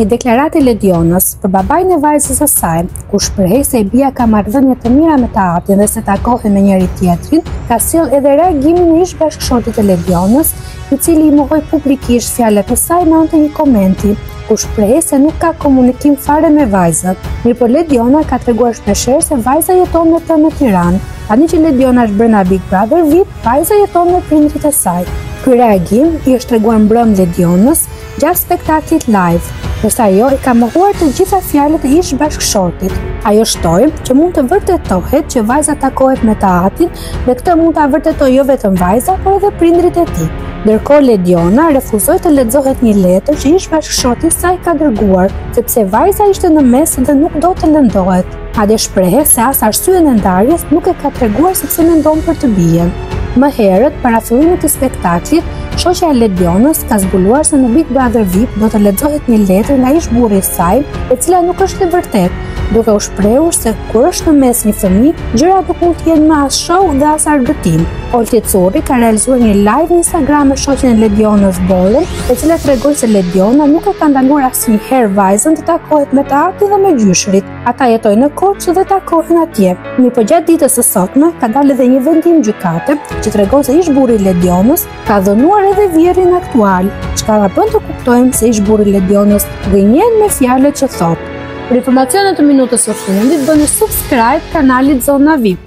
Një deklaratë e Ledionës për babain e vajzës së saj, ku shprehej se e bija ka marrëdhënie të mira me të atin dhe se takohen me njëri tjetrin, ka sjellë edhe reagimin e ish-bashkëshortit të Ledionës, i cili i mohoi publikisht fjalët e saj me anë të një komenti, ku shprehej se nuk ka komunikim fare me vajzën. Mirëpo Lediona ka treguar shpeshherë se vajza jeton me të në Tiranë. Tani që Lediona është brenda Big Brother VIP, vajza jeton me prindërit e saj. Ky reagim i është treguar mbrëmë Ledionës, Gjatë spektaklit live, ndërsa ajo i ka mohuar të gjitha fjalët e ish bashkëshortit, ajo shtoi që mund të vërtetohet që vajza takohet me të atin dhe këtë mund ta vërtetojë jo vetëm vajza, por edhe prindërit e tij. Ndërkohë Lediona refuzoi të lexohet një letër që ish bashkëshorti i saj i ka dërguar, sepse vajza ishte në mes dhe nuk do të lëndohet. Madje shprehet se as arsyen e ndarjes nuk e ka treguar sepse mendon për të bijën. Më herët, para fillimit të spektaklit, shoqja e Ledionës ka zbuluar se në Big Brother VIP do të lexohet një letër nga ish burri i saj, e cila nuk është e vërtetë, duke u shprehur se kur është në mes një fëmijë, gjërat nuk mund të jenë më as show dhe as argëtim. Olti Curri ka realizuar një live në Instagram me shoqen e Ledionës Borën, e cila tregon se Lediona nuk e ka ndaluar asnjëherë vajzën të takohet me të atin dhe me gjyshrit. Ata jetojnë në Korçë dhe takohen atje. Mirëpo gjatë ditës së sotme ka dalë edhe një vendim gjykate që tregon se ish burri i Ledionës ka dhunuar edhe vjehrrin aktual, çka na bën të kuptojmë se ish burri i Ledionës gënjen me fjalët që thotë. Për informacione të minutës së fundit bëni subscribe kanalit Zona VIP.